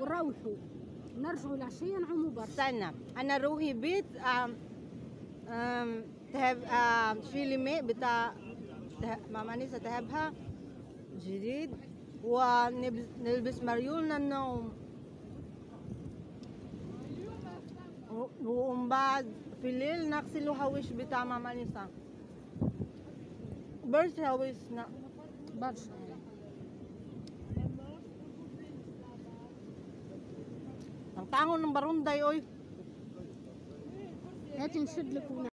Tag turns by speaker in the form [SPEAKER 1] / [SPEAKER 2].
[SPEAKER 1] ونروحوا نرجعوا العشية نعوموا برشا
[SPEAKER 2] استنى أنا روحي بيت آم آم تهب آم شيلي ماء بتاع ماما نيسا تهبها جديد ونلبس مريولنا النوم. ومن بعد في الليل نغسل هوش بتاع ماما نيسا برشا هوشنا
[SPEAKER 1] برشا.
[SPEAKER 2] tangon ng barunday oy.
[SPEAKER 1] Natin sudlo po.